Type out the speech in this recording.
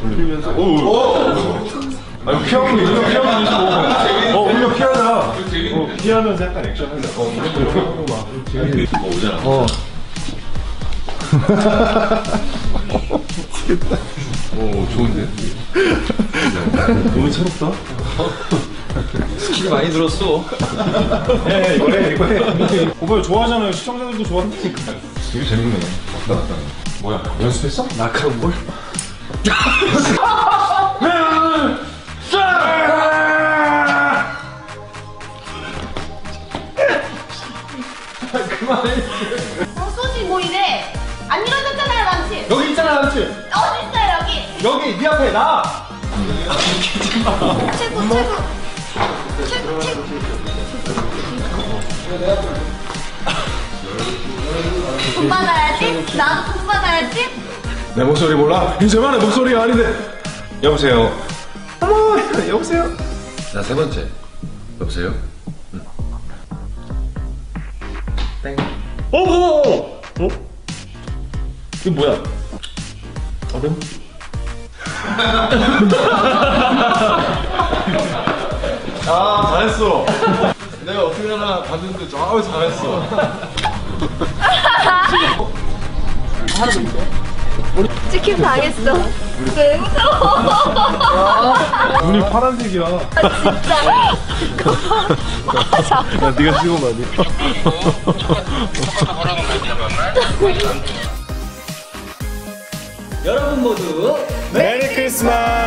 돌리면서 오! 아 피하고 계시죠? 피하고 계시고 어 우리가 피하자 어, 피하면서 약간 액션 하자 어 이런 거 하고 막 어, 오잖아 어. 오 좋은데? 오늘 새롭다. 길 많이 들었어. 해 이거 해 이거 해. 오빠 좋아하잖아요. 시청자들도 좋아한다니까 되게 재밌네 왔다 갔다 뭐야 연습했어? 나 그럼 뭘 소시 뭐 이래? 안 일어났잖아요, 남친. 여기 있잖아, 남친. 어디 있어요, 여기? 여기 네 앞에 나. 최고, 최고. 최고, 최고. 돈 받아야지. 나도 돈 받아야지. 내 목소리 몰라? 이제만의 목소리가 아닌데 여보세요 어머 여보세요 자, 세 번째. 여보세요? 어? 어? 어? 이게 뭐야? 얼음? 아 잘했어 내가 어떻게 하나 봤는데 저 아우 잘했어 치킨 당했어. 왜 무서워? 눈이 파란색이야 진짜. 야 네가 찍어 봐니 여러분 모두 메리 크리스마스